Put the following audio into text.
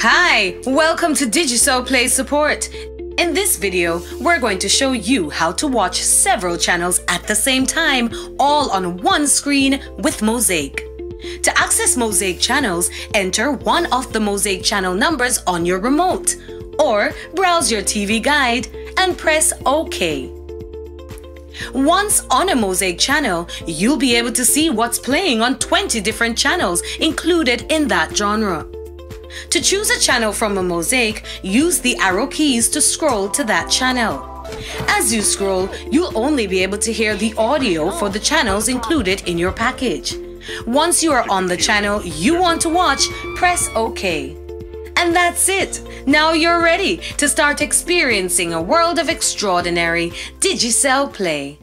Hi, welcome to Digicel Play Support. In this video, we're going to show you how to watch several channels at the same time, all on one screen with Mosaic. To access Mosaic channels, enter one of the Mosaic channel numbers on your remote, or browse your TV guide and press OK. Once on a Mosaic channel, you'll be able to see what's playing on 20 different channels included in that genre. To choose a channel from a mosaic, use the arrow keys to scroll to that channel. As you scroll, you'll only be able to hear the audio for the channels included in your package. Once you are on the channel you want to watch, press OK. And that's it! Now you're ready to start experiencing a world of extraordinary Digicel Play.